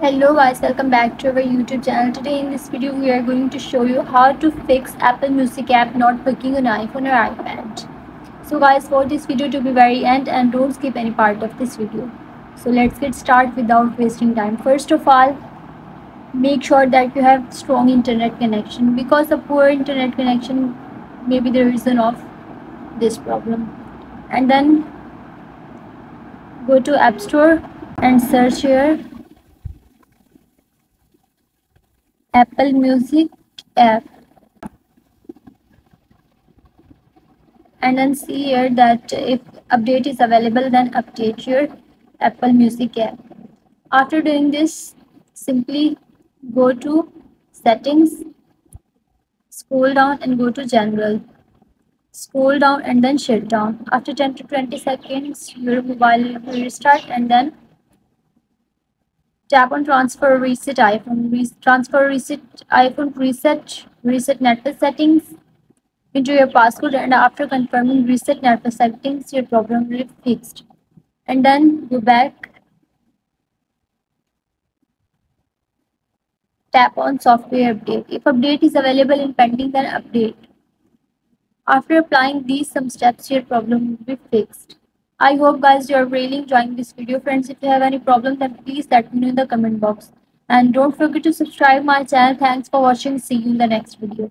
Hello guys, welcome back to our YouTube channel. Today in this video we are going to show you how to fix Apple Music app not working on iPhone or iPad. So guys, watch this video to the very end and don't skip any part of this video. So let's get started without wasting time. First of all, make sure that you have strong internet connection because a poor internet connection may be the reason of this problem. And then go to App Store and search here Apple Music app. And then see here that if update is available then update your Apple Music app. After doing this simply go to settings scroll down and go to general. Scroll down and then shut down. After 10 to 20 seconds your mobile will restart and then Tap on transfer reset iPhone. Re transfer reset iPhone reset reset network settings into your passcode and after confirming reset network settings your problem will be fixed. And then go back. Tap on software update. If update is available in pending then update. After applying these some steps your problem will be fixed. I hope guys you are really enjoying this video. Friends, if you have any problem then please let me know in the comment box. And don't forget to subscribe my channel. Thanks for watching. See you in the next video.